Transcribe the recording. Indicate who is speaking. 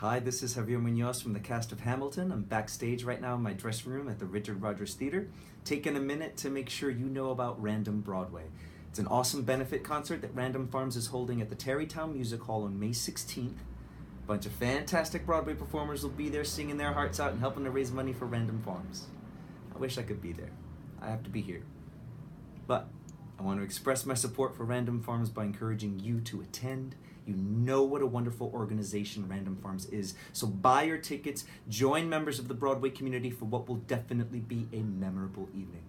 Speaker 1: Hi, this is Javier Munoz from the cast of Hamilton. I'm backstage right now in my dressing room at the Richard Rodgers Theater, taking a minute to make sure you know about Random Broadway. It's an awesome benefit concert that Random Farms is holding at the Tarrytown Music Hall on May 16th. A bunch of fantastic Broadway performers will be there singing their hearts out and helping to raise money for Random Farms. I wish I could be there. I have to be here. But I want to express my support for Random Farms by encouraging you to attend. You know what a wonderful organization Random Farms is. So buy your tickets, join members of the Broadway community for what will definitely be a memorable evening.